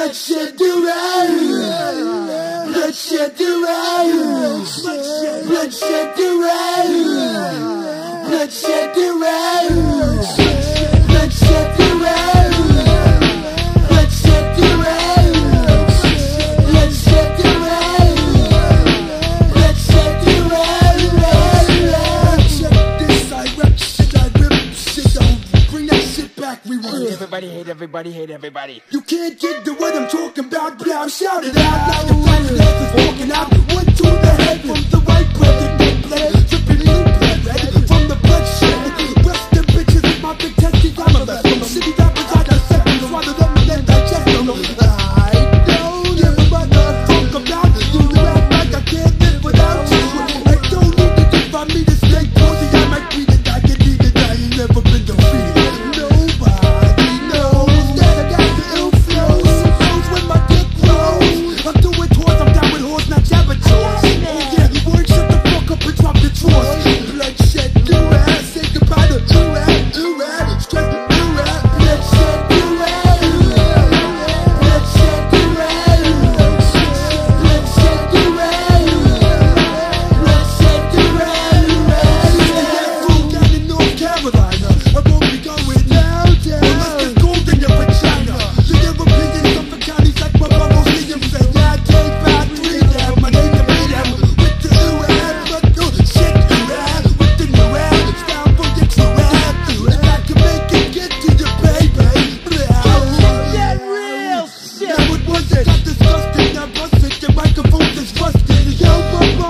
Let's Bloodshed it. Let's Bloodshed it. Let's it. back rewind. Hate everybody, hate everybody, hate everybody. You can't get the word I'm talking about, but I'm shouting out like a friend that's walking out. One, two, three.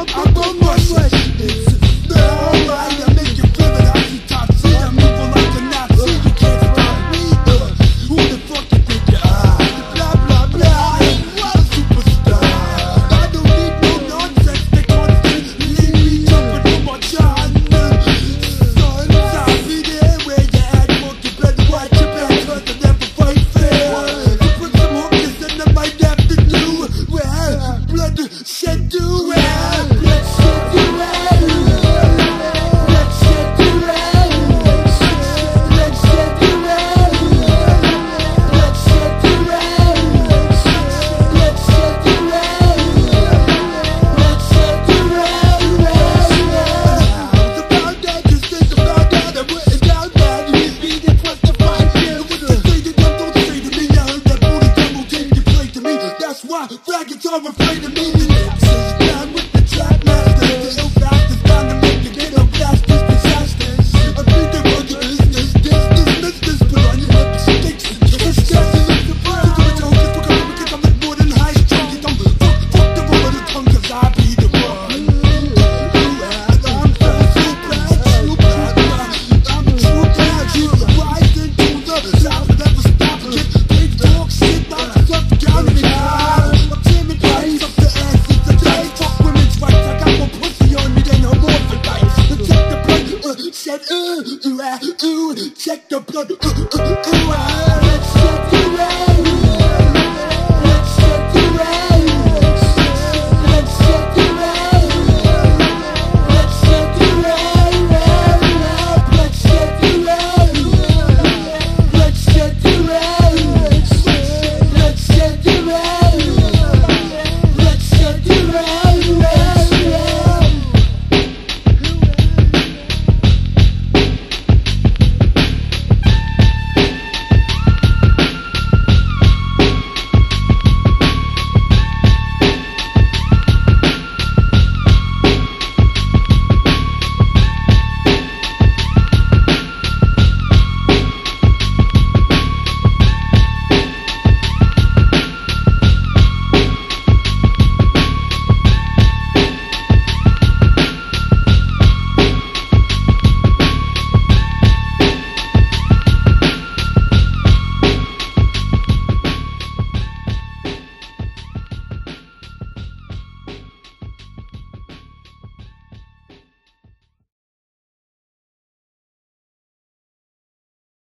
I don't faggots are afraid of me. Sitting down with the trap master. said, ooh, ooh, ah, ooh, check the blood, ooh, ooh, ooh, ah.